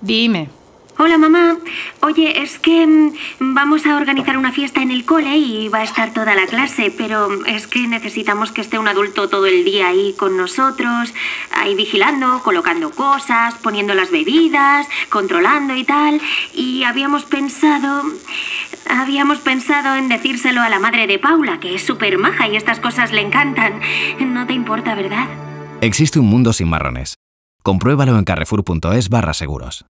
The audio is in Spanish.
Dime. Hola mamá. Oye, es que mm, vamos a organizar una fiesta en el cole y va a estar toda la clase, pero es que necesitamos que esté un adulto todo el día ahí con nosotros, ahí vigilando, colocando cosas, poniendo las bebidas, controlando y tal. Y habíamos pensado... Habíamos pensado en decírselo a la madre de Paula, que es súper maja y estas cosas le encantan. No te importa, ¿verdad? Existe un mundo sin marrones. Compruébalo en carrefour.es barra seguros.